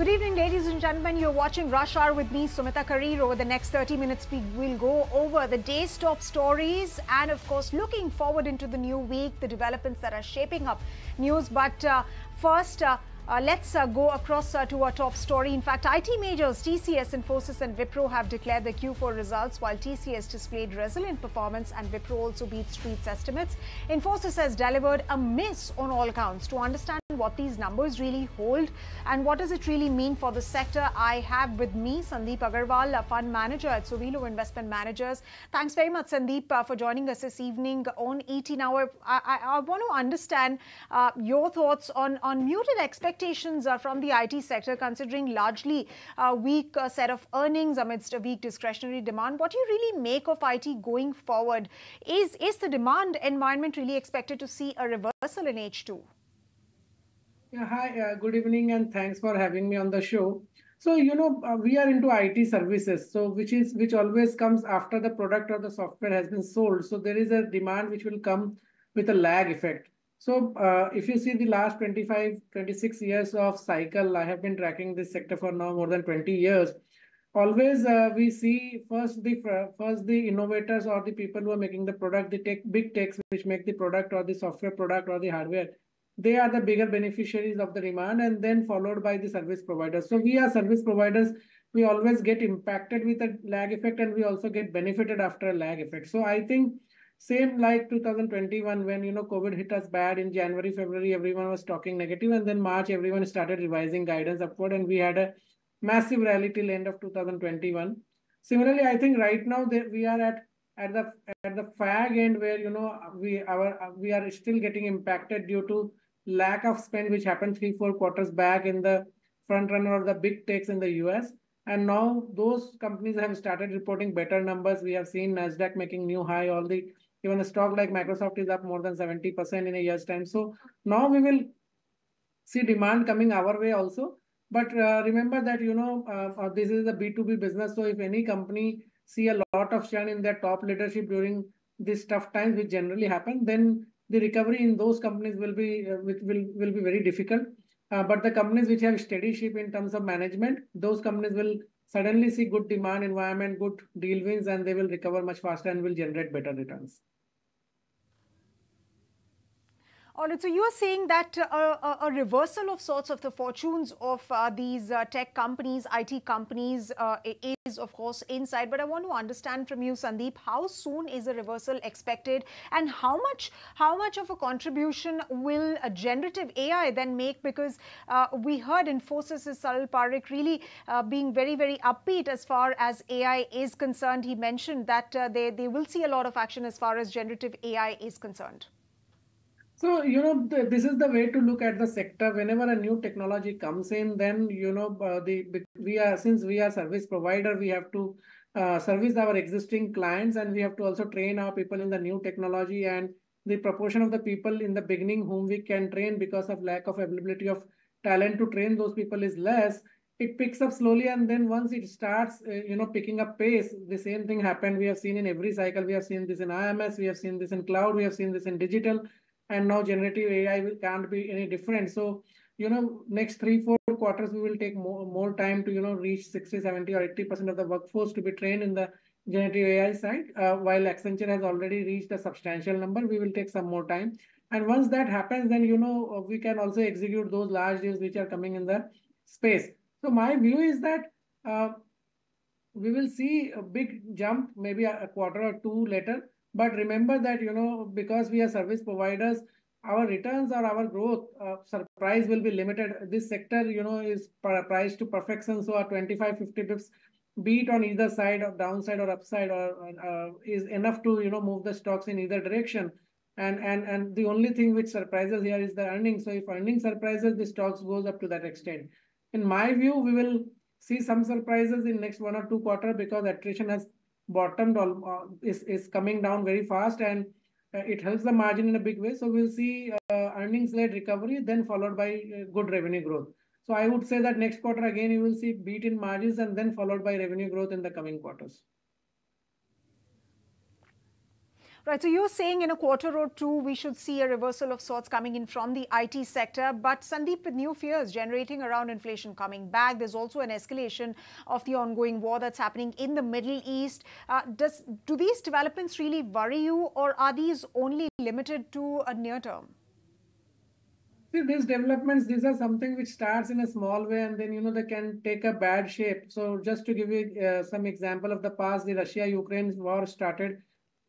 Good evening, ladies and gentlemen. You're watching Rush Hour with me, Sumita Karir. Over the next 30 minutes, we will go over the day's top stories and, of course, looking forward into the new week, the developments that are shaping up news. But uh, first, uh, uh, let's uh, go across uh, to our top story. In fact, IT majors TCS, Infosys and Wipro have declared their Q4 results while TCS displayed resilient performance and Wipro also beat streets estimates. Infosys has delivered a miss on all counts. To understand what these numbers really hold and what does it really mean for the sector, I have with me Sandip Agarwal, a fund manager at Sowilo Investment Managers. Thanks very much, Sandip, uh, for joining us this evening on ET. Now, I, I, I want to understand uh, your thoughts on, on muted expectations uh, from the IT sector, considering largely a weak uh, set of earnings amidst a weak discretionary demand? What do you really make of IT going forward? Is, is the demand environment really expected to see a reversal in H2? Yeah, hi, uh, good evening, and thanks for having me on the show. So, you know, uh, we are into IT services, so which is which always comes after the product or the software has been sold. So there is a demand which will come with a lag effect. So uh, if you see the last 25, 26 years of cycle, I have been tracking this sector for now more than 20 years. Always uh, we see first the first the innovators or the people who are making the product, the tech, big techs which make the product or the software product or the hardware. They are the bigger beneficiaries of the demand and then followed by the service providers. So we are service providers. We always get impacted with a lag effect and we also get benefited after a lag effect. So I think same like 2021 when you know COVID hit us bad in January, February, everyone was talking negative, and then March everyone started revising guidance upward, and we had a massive rally till end of 2021. Similarly, I think right now that we are at at the at the fag end where you know we our we are still getting impacted due to lack of spend which happened three four quarters back in the front runner of the big techs in the US. And now those companies have started reporting better numbers. We have seen Nasdaq making new high. All the even a stock like Microsoft is up more than 70% in a year's time. So now we will see demand coming our way also. But uh, remember that, you know, uh, this is a B2B business. So if any company see a lot of churn in their top leadership during these tough times, which generally happen, then the recovery in those companies will be uh, will, will, be very difficult. Uh, but the companies which have steady ship in terms of management, those companies will suddenly see good demand environment, good deal wins, and they will recover much faster and will generate better returns. All right, so you are saying that uh, a, a, reversal of sorts of the fortunes of uh, these uh, tech companies, IT companies uh, is of course inside. But I want to understand from you, Sandip, how soon is a reversal expected and how much how much of a contribution will a generative AI then make? Because uh, we heard Infosys' Salil Parekh really uh, being very, very upbeat as far as AI is concerned. He mentioned that they, they will see a lot of action as far as generative AI is concerned. So, you know, the, this is the way to look at the sector. Whenever a new technology comes in, then, you know, uh, the we are, since we are service provider, we have to uh, service our existing clients and we have to also train our people in the new technology and the proportion of the people in the beginning whom we can train because of lack of availability of talent to train those people is less. It picks up slowly and then once it starts uh, you know picking up pace the same thing happened. We have seen in every cycle we have seen this in IMS we have seen this in cloud we have seen this in digital and now generative AI will, can't be any different. So, you know, next three, four quarters, we will take more, more time to, you know, reach 60, 70 or 80% of the workforce to be trained in the generative AI side. Uh, while Accenture has already reached a substantial number, we will take some more time. And once that happens, then, you know, we can also execute those large deals which are coming in the space. So my view is that uh, we will see a big jump, maybe a, a quarter or two later, but remember that, you know, because we are service providers, our returns or our growth uh, surprise will be limited. This sector, you know, is priced to perfection. So a 25, 50 bips beat on either side of downside or upside or uh, is enough to, you know, move the stocks in either direction. And, and, and the only thing which surprises here is the earnings. So if earnings surprises, the stocks goes up to that extent. In my view, we will see some surprises in next one or two quarter because attrition has bottomed uh, is, is coming down very fast and uh, it helps the margin in a big way. So we'll see uh, earnings-led recovery, then followed by uh, good revenue growth. So I would say that next quarter again you will see beat in margins and then followed by revenue growth in the coming quarters. Right. So you're saying in a quarter or two, we should see a reversal of sorts coming in from the IT sector. But Sandip, with new fears generating around inflation coming back, there's also an escalation of the ongoing war that's happening in the Middle East. Uh, does do these developments really worry you, or are these only limited to a near term? See, these developments, these are something which starts in a small way and then, you know, they can take a bad shape. So just to give you uh, some example of the past, the Russia-Ukraine war started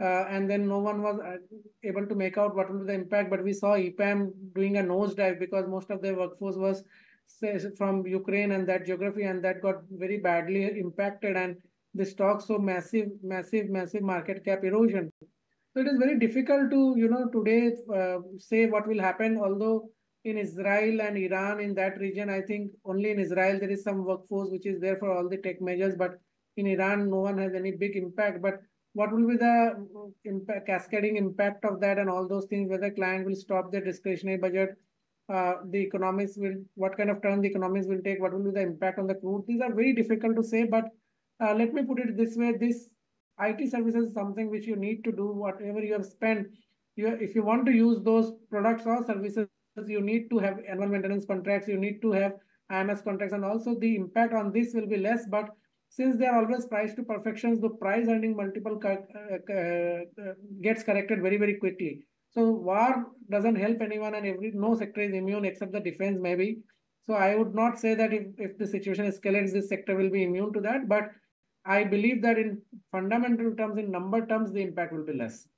uh, and then no one was uh, able to make out what will be the impact. But we saw EPAM doing a nosedive because most of their workforce was from Ukraine and that geography and that got very badly impacted and the stock saw massive, massive, massive market cap erosion. So it is very difficult to, you know, today uh, say what will happen, although in Israel and Iran in that region, I think only in Israel there is some workforce which is there for all the tech measures, but in Iran no one has any big impact. But what will be the impact, cascading impact of that and all those things? Whether client will stop their discretionary budget, uh, the economics will, what kind of turn the economics will take, what will be the impact on the crude? These are very difficult to say, but uh, let me put it this way: this IT services is something which you need to do. Whatever you have spent, you if you want to use those products or services you need to have annual maintenance contracts, you need to have IMS contracts, and also the impact on this will be less. But since they are always priced to perfection, the price earning multiple uh, uh, gets corrected very, very quickly. So war doesn't help anyone, and every no sector is immune except the defense, maybe. So I would not say that if, if the situation escalates, this sector will be immune to that. But I believe that in fundamental terms, in number terms, the impact will be less.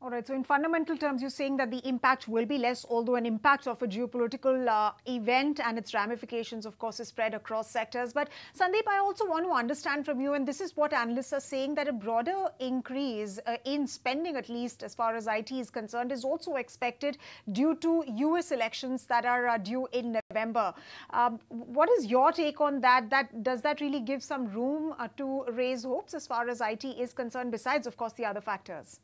All right. So, in fundamental terms, you're saying that the impact will be less, although an impact of a geopolitical uh, event and its ramifications, of course, is spread across sectors. But, Sandip, I also want to understand from you, and this is what analysts are saying, that a broader increase uh, in spending, at least as far as IT is concerned, is also expected due to US elections that are uh, due in November. Um, what is your take on that? That Does that really give some room uh, to raise hopes as far as IT is concerned, besides, of course, the other factors?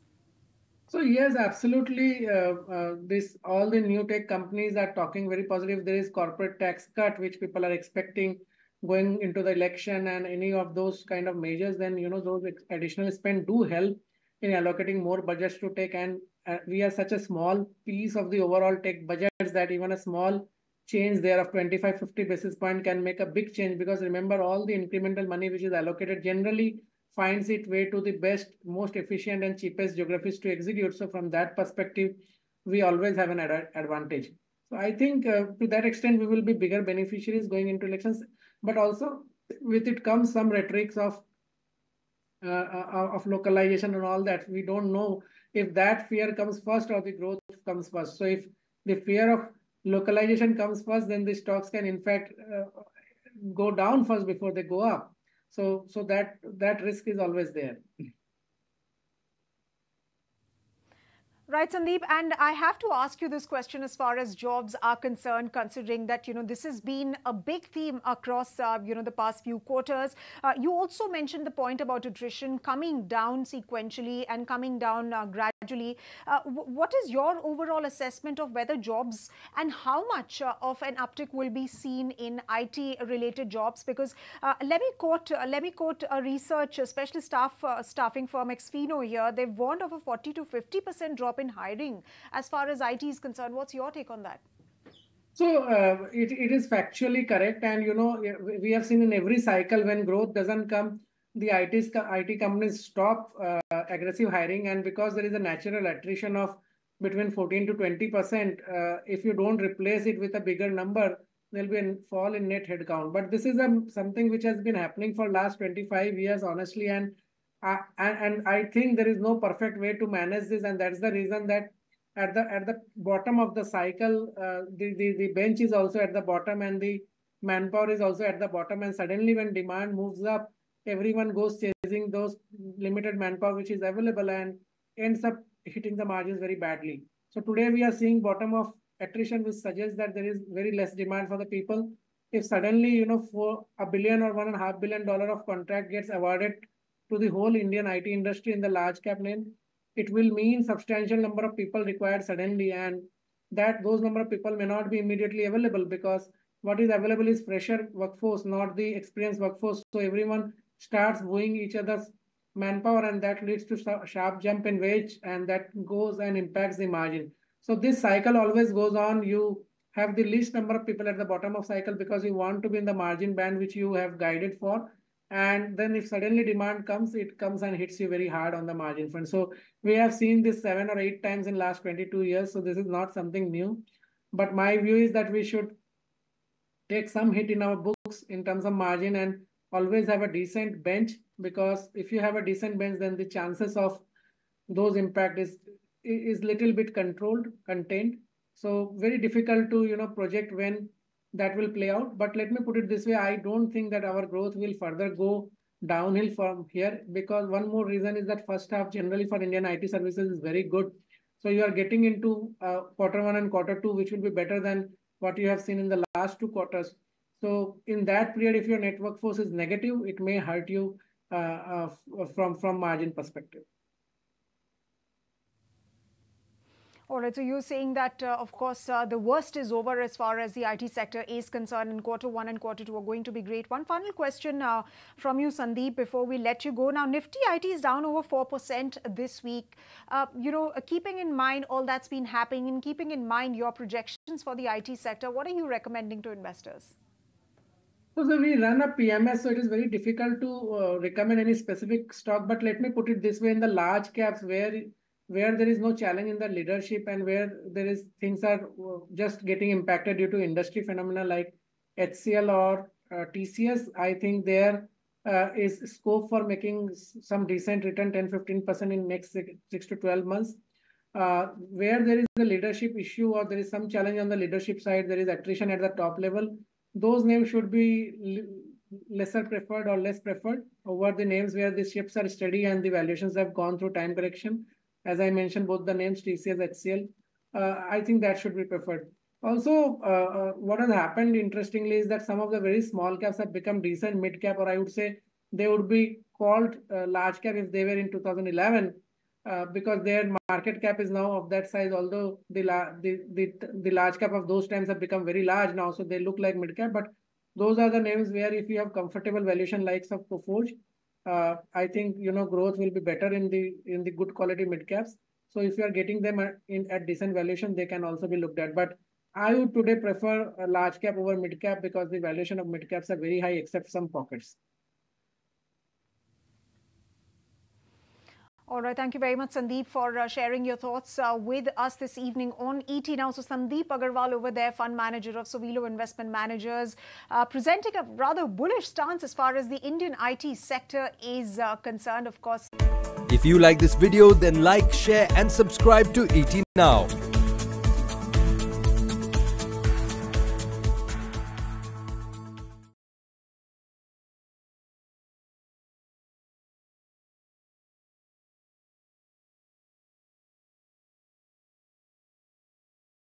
So yes, absolutely. Uh, uh, this all the new tech companies are talking very positive. There is corporate tax cut which people are expecting going into the election, and any of those kind of measures. Then you know those additional spend do help in allocating more budgets to tech. And uh, we are such a small piece of the overall tech budgets that even a small change there of 25 50 basis point can make a big change because remember all the incremental money which is allocated generally finds its way to the best, most efficient and cheapest geographies to execute. So from that perspective, we always have an ad advantage. So I think uh, to that extent, we will be bigger beneficiaries going into elections, but also with it comes some rhetorics of uh, uh, of localization and all that. We don't know if that fear comes first or the growth comes first. So if the fear of localization comes first, then the stocks can in fact uh, go down first before they go up. So, so that that risk is always there. Right, Sandip, and I have to ask you this question as far as jobs are concerned, considering that, you know, this has been a big theme across, uh, you know, the past few quarters. Uh, you also mentioned the point about attrition coming down sequentially and coming down uh, gradually. Uh, what is your overall assessment of whether jobs and how much uh, of an uptick will be seen in IT-related jobs? Because uh, let me quote, let me quote a research, especially staff staffing firm Xpheno here. They've warned of a 40 to 50 percent drop in hiring as far as IT is concerned. What's your take on that? So uh, it, it is factually correct. And, you know, we have seen in every cycle when growth doesn't come, the IT, IT companies stop uh, aggressive hiring. And because there is a natural attrition of between 14 to 20%, uh, if you don't replace it with a bigger number, there'll be a fall in net headcount. But this is a, um, something which has been happening for last 25 years, honestly. And uh, and, and I think there is no perfect way to manage this, and that's the reason that at the at the bottom of the cycle, uh, the, the the bench is also at the bottom, and the manpower is also at the bottom. And suddenly, when demand moves up, everyone goes chasing those limited manpower which is available and ends up hitting the margins very badly. So today we are seeing bottom of attrition, which suggests that there is very less demand for the people. If suddenly, you know, for a billion or one and a half billion dollar of contract gets awarded to the whole Indian IT industry in the large cap name, it will mean substantial number of people required suddenly and that those number of people may not be immediately available because what is available is fresher workforce, not the experienced workforce. So everyone starts wooing each other's manpower and that leads to sharp jump in wage and that goes and impacts the margin. So this cycle always goes on. You have the least number of people at the bottom of cycle because you want to be in the margin band which you have guided for. And then if suddenly demand comes, it comes and hits you very hard on the margin front. So we have seen this seven or eight times in last 22 years. So this is not something new. But my view is that we should take some hit in our books in terms of margin and always have a decent bench because if you have a decent bench, then the chances of those impact is is little bit controlled, contained. So very difficult to you know project when that will play out. But let me put it this way: I don't think that our growth will further go downhill from here because one more reason is that first half generally for Indian IT services is very good. So you are getting into uh, quarter one and quarter two, which will be better than what you have seen in the last two quarters. So in that period, if your network force is negative, it may hurt you uh, uh, from from margin perspective. All right, so you're saying that, uh, of course, uh, the worst is over as far as the IT sector is concerned, and quarter one and quarter two are going to be great. One final question uh, from you, Sandip, before we let you go. Now, Nifty IT is down over 4% this week. Uh, you know, keeping in mind all that's been happening and keeping in mind your projections for the IT sector, what are you recommending to investors? So, we run a PMS, so it is very difficult to uh, recommend any specific stock. But let me put it this way: in the large caps, where where there is no challenge in the leadership and where there is things are uh, just getting impacted due to industry phenomena like HCL or uh, TCS, I think there uh, is scope for making some decent return, 10-15% in next six, six, to 12 months. Uh, where there is a leadership issue or there is some challenge on the leadership side, there is attrition at the top level, those names should be lesser preferred or less preferred over the names where the ships are steady and the valuations have gone through time correction as I mentioned, both the names TCS, HCL, uh, I think that should be preferred. Also, uh, uh, what has happened interestingly is that some of the very small caps have become decent mid cap, or I would say they would be called uh, large cap if they were in 2011, uh, because their market cap is now of that size. Although the, la- the the the large cap of those times have become very large now, so they look like mid cap. But those are the names where if you have comfortable valuation likes of Coforge, uh, I think you know growth will be better in the in the good quality mid caps. So if you are getting them at, in at decent valuation, they can also be looked at. But I would today prefer a large cap over mid cap because the valuation of mid caps are very high except some pockets. All right. Thank you very much, Sandip, for uh, sharing your thoughts uh, with us this evening on ET Now. So, Sandip Agarwal over there, fund manager of Sowilo Investment Managers, uh, presenting a rather bullish stance as far as the Indian IT sector is uh, concerned, of course. If you like this video, then like, share and subscribe to ET Now.